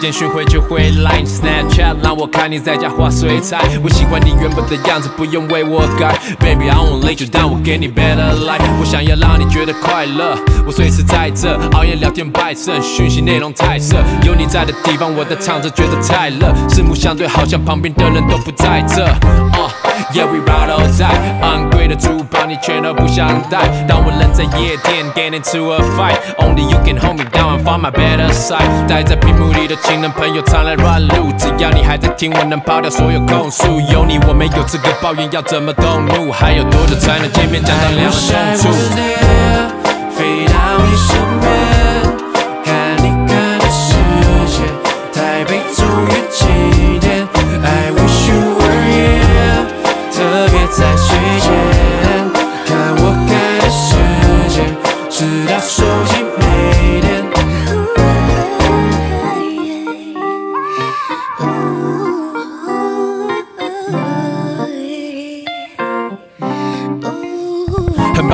简讯回就会 Line Snapchat，让我看你在家画水彩。我喜欢你原本的样子，不用为我改。Baby I won't let you down，我给你 better life。我想要让你觉得快乐，我随时在这，熬夜聊天拜胜，讯息内容太色。有你在的地方，我的唱着觉得太热。四目相对，好像旁边的人都不在这。Uh, Yeah we ride or die，昂贵的珠宝你全都不想戴。当我人在夜店 get into a fight，only you can hold me down and find my better side。待在屏幕里的亲人朋友常来乱入，只要你还在听，我能抛掉所有控诉。有你我没有资格抱怨，要怎么动怒？还有多久才能见面？讲到两人同住。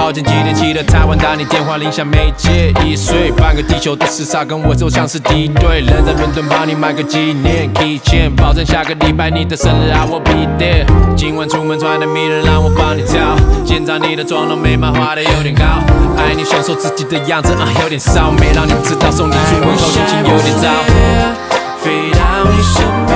很抱歉，几点起的台湾打你电话铃响没接，一岁半个地球的时差跟我就像是敌对。人在伦敦帮你买个纪念 keychain，保证下个礼拜你的生日 I will be there。今晚出门穿的迷人，让我帮你挑。现在你的妆容眉毛画的有点高，爱你享受自己的样子啊，有点骚，没让你知道送你出门后心情有点糟。飞到你身边，